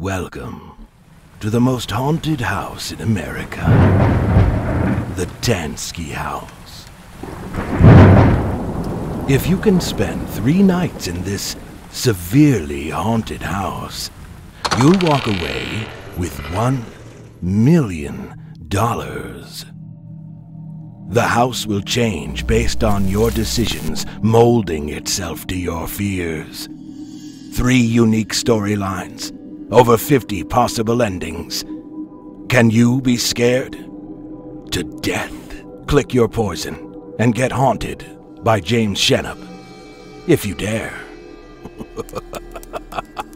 Welcome to the most haunted house in America. The Tansky House. If you can spend three nights in this severely haunted house, you'll walk away with one million dollars. The house will change based on your decisions, molding itself to your fears. Three unique storylines, over 50 possible endings. Can you be scared? To death. Click your poison and get haunted by James Schannep. If you dare.